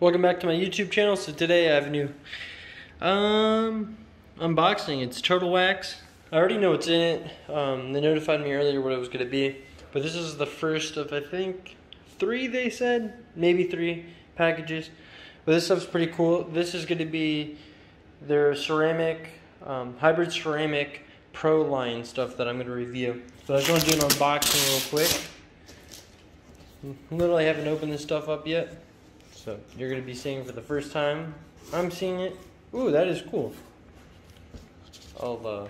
Welcome back to my YouTube channel. So today I have a new um, unboxing. It's Turtle Wax. I already know what's in it. Um, they notified me earlier what it was going to be. But this is the first of, I think, three they said. Maybe three packages. But this stuff's pretty cool. This is going to be their ceramic, um, hybrid ceramic pro line stuff that I'm going to review. So I just going to do an unboxing real quick. Literally haven't opened this stuff up yet. So you're going to be seeing for the first time. I'm seeing it. Ooh, that is cool. I'll uh,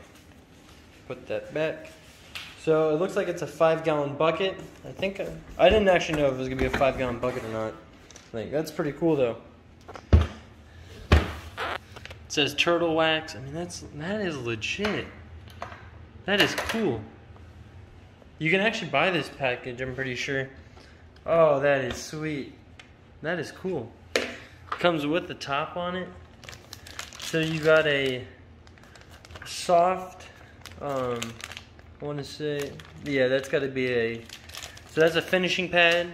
put that back. So it looks like it's a five gallon bucket. I think I, I didn't actually know if it was to be a five gallon bucket or not. I think that's pretty cool though. It says turtle wax. I mean that's that is legit. That is cool. You can actually buy this package, I'm pretty sure. Oh, that is sweet. That is cool. Comes with the top on it. So you got a soft, um, I want to say, yeah, that's got to be a, so that's a finishing pad.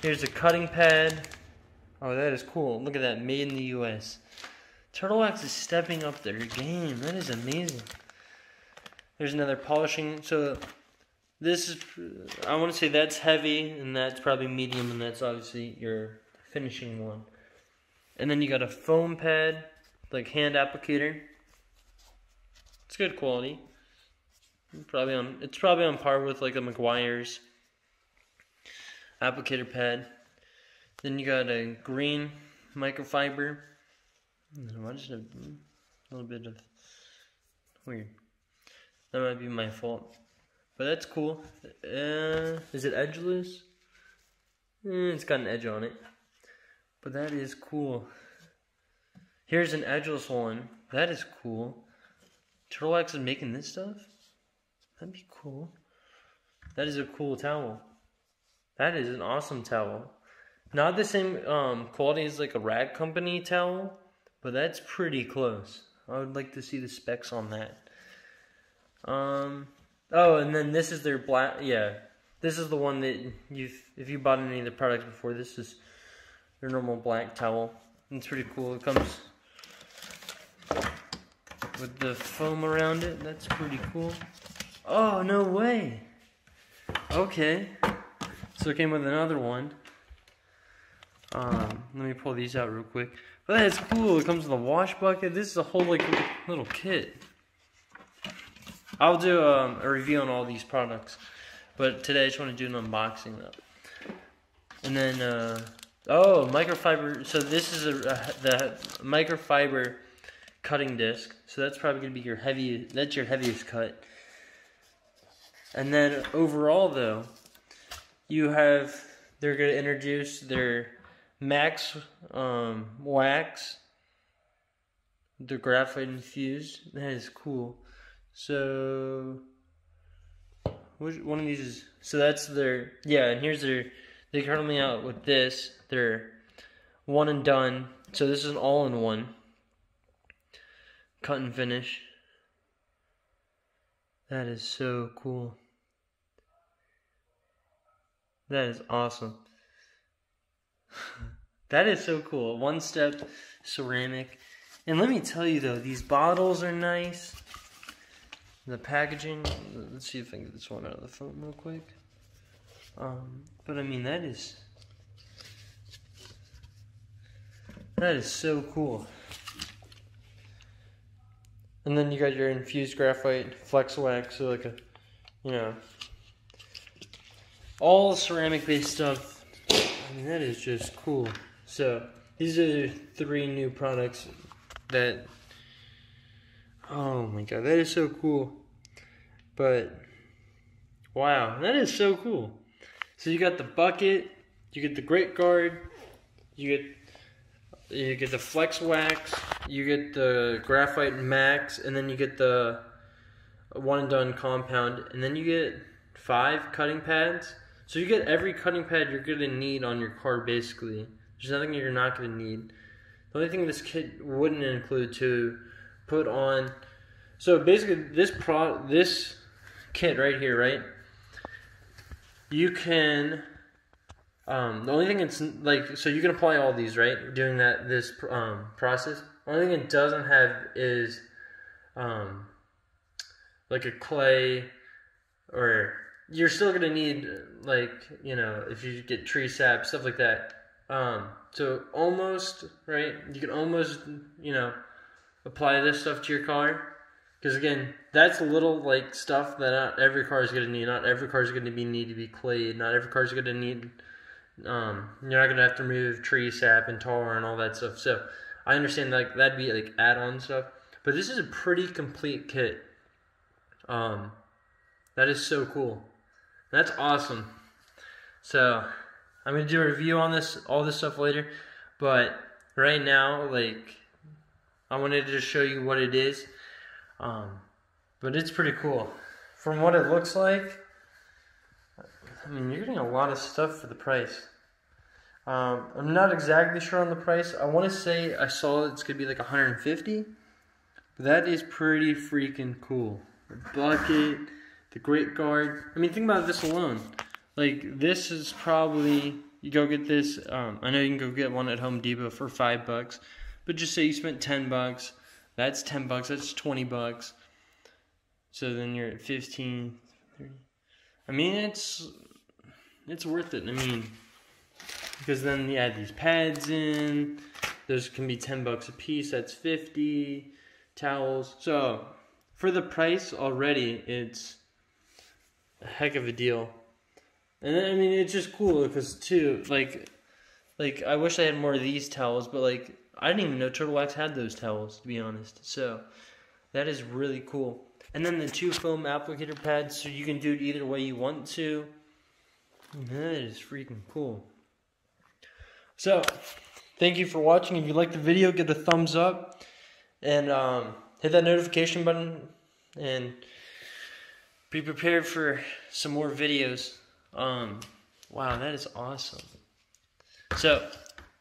Here's a cutting pad. Oh, that is cool. Look at that, made in the U.S. Turtle Wax is stepping up their game. That is amazing. There's another polishing. So this is, I want to say that's heavy, and that's probably medium, and that's obviously your finishing one. And then you got a foam pad, like hand applicator. It's good quality. Probably on, it's probably on par with like a Meguiar's applicator pad. Then you got a green microfiber. I just a little bit of weird. That might be my fault. But that's cool. Uh, is it edgeless? Eh, it's got an edge on it. But that is cool. Here's an edgeless one. That is cool. Turtle Wax is making this stuff? That'd be cool. That is a cool towel. That is an awesome towel. Not the same um, quality as like a rag company towel, but that's pretty close. I would like to see the specs on that. Um, Oh, and then this is their black. Yeah, this is the one that you've. If you bought any of the products before, this is their normal black towel. It's pretty cool. It comes with the foam around it. That's pretty cool. Oh no way. Okay, so it came with another one. Um, let me pull these out real quick. But that's cool. It comes with a wash bucket. This is a whole like little kit. I'll do um, a review on all these products, but today I just want to do an unboxing though. And then, uh, oh, microfiber. So this is a, a, the microfiber cutting disc. So that's probably gonna be your heavy. That's your heaviest cut. And then overall though, you have they're gonna introduce their max um, wax, the graphite infused. That is cool. So, which one of these is? So that's their yeah, and here's their. They currently out with this. They're one and done. So this is an all-in-one. Cut and finish. That is so cool. That is awesome. that is so cool. One step ceramic. And let me tell you though, these bottles are nice. The packaging, let's see if I can get this one out of the phone real quick. Um, but I mean, that is, that is so cool. And then you got your infused graphite flex wax, so like a, you know, all ceramic based stuff. I mean, that is just cool. So, these are three new products that Oh my god, that is so cool. But wow, that is so cool. So you got the bucket, you get the great guard, you get you get the flex wax, you get the graphite max, and then you get the one and done compound, and then you get five cutting pads. So you get every cutting pad you're gonna need on your card basically. There's nothing you're not gonna need. The only thing this kit wouldn't include to put on. So basically, this pro this kit right here, right? You can Um, the only thing it's like, so you can apply all these, right? Doing that this um, process. The only thing it doesn't have is um, like a clay, or you're still gonna need like you know if you get tree sap stuff like that. Um, so almost right, you can almost you know apply this stuff to your car because again, that's a little like stuff that not every car is gonna need. Not every car is gonna be need to be clayed. Not every car is gonna need um, you're not gonna have to remove tree sap and tar and all that stuff. So I understand like that'd be like add-on stuff, but this is a pretty complete kit. Um, that is so cool. That's awesome. So I'm gonna do a review on this all this stuff later, but right now like I wanted to show you what it is. Um, but it's pretty cool. From what it looks like, I mean, you're getting a lot of stuff for the price. Um, I'm not exactly sure on the price. I want to say I saw it's going to be like 150. That is pretty freaking cool. The bucket, the grate guard. I mean, think about this alone. Like, this is probably, you go get this, um, I know you can go get one at Home Depot for 5 bucks, but just say you spent 10 bucks. That's 10 bucks, that's 20 bucks. So then you're at 15, 30. I mean, it's it's worth it. I mean, because then you add these pads in. Those can be 10 bucks a piece. That's 50 towels. So for the price already, it's a heck of a deal. And I mean, it's just cool because too, like, like I wish I had more of these towels, but like I didn't even know Turtle Wax had those towels to be honest. So that is really cool. And then the two foam applicator pads, so you can do it either way you want to. That is freaking cool. So, thank you for watching. If you like the video, give it a thumbs up. And um, hit that notification button. And be prepared for some more videos. Um, wow, that is awesome. So,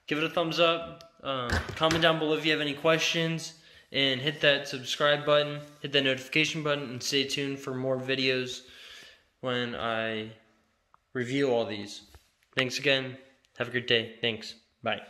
give it a thumbs up. Um, comment down below if you have any questions. And hit that subscribe button. Hit that notification button. And stay tuned for more videos when I review all these. Thanks again. Have a good day. Thanks. Bye.